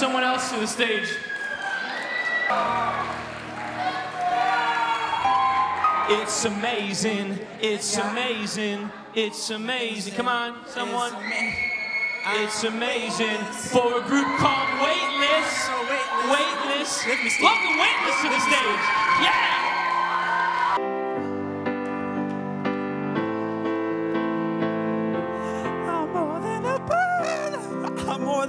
someone else to the stage. It's amazing, it's amazing, it's amazing. Come on, someone. It's amazing for a group called Weightless. Weightless. Welcome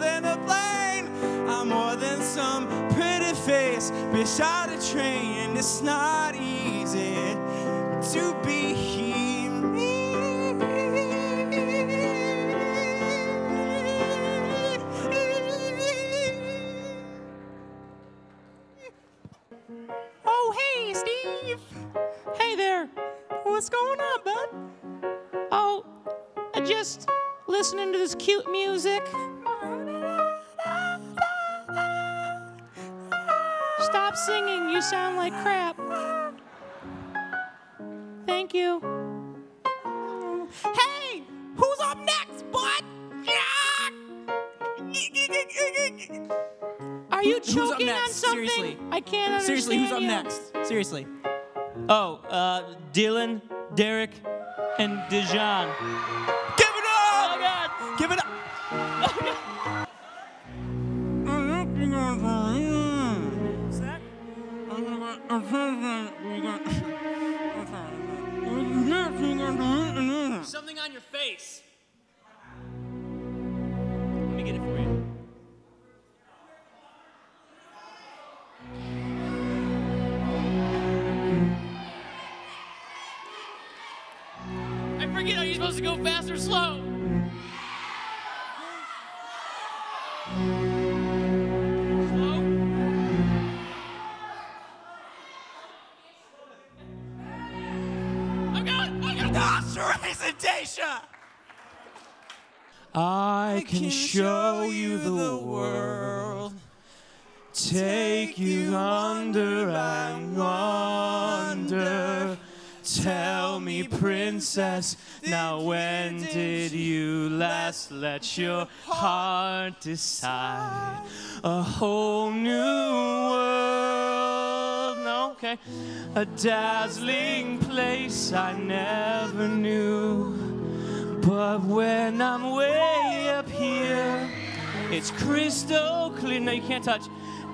than a plane. I'm more than some pretty face beside a train. It's not easy to be me. Oh, hey, Steve. Hey there. What's going on, bud? Oh, I just listening to this cute music. Singing. You sound like crap. Thank you. Hey, who's up next, bud? Are you Who- who's up choking on something? Seriously. I can't understand Seriously, who's up you. next? Seriously. Oh, uh, Dylan, Derek, and Dijon. Give it up! Oh, God. Give it up! Something on your face. Let me get it for you. I forget, are you supposed to go fast or slow? Slow? That's representation! I can show you the world, take you under and wonder. Tell me, princess, now when did you last let your heart decide? A whole new okay. A dazzling place I never knew. But when I'm way up here, it's crystal clear. No, you can't touch.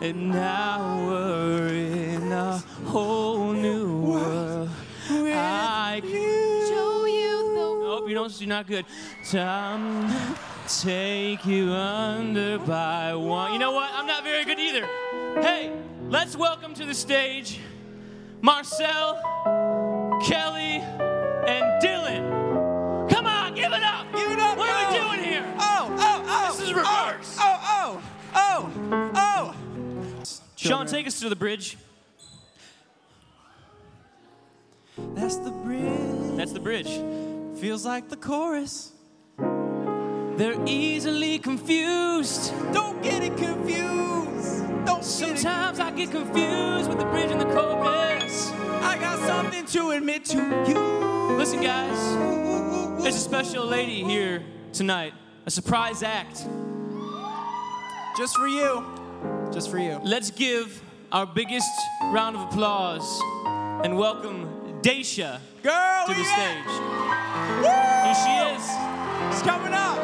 And now we're in a whole new world. I can Show you the Nope, you don't. You're not good. Time take you under by one. You know what? I'm not very good either. Hey, let's welcome to the stage Marcel, Kelly, and Dylan. Come on, give it up. Give it up! What are we doing here? Oh, oh, oh! This is reverse. Oh, oh, oh, oh, oh! Sean, take us to the bridge. That's the bridge. That's the bridge. Feels like the chorus. They're easily confused. Don't get it confused. Don't get Sometimes I get confused with the bridge and the chorus. It. I got something to admit to you. Listen, guys, there's a special lady here tonight, a surprise act. Just for you. Just for you. Let's give our biggest round of applause and welcome Daisha Girl, to the at? stage. Woo! Here she is. It's coming up.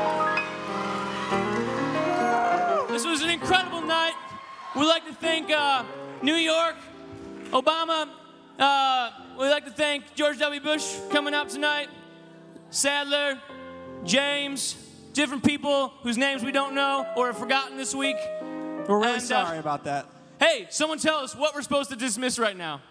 This was an incredible night. We'd like to thank uh, New York, Obama. Uh, we'd like to thank George W. Bush for coming out tonight, Sadler, James, different people whose names we don't know or have forgotten this week. We're really And, uh, sorry about that. Hey, someone tell us what we're supposed to dismiss right now.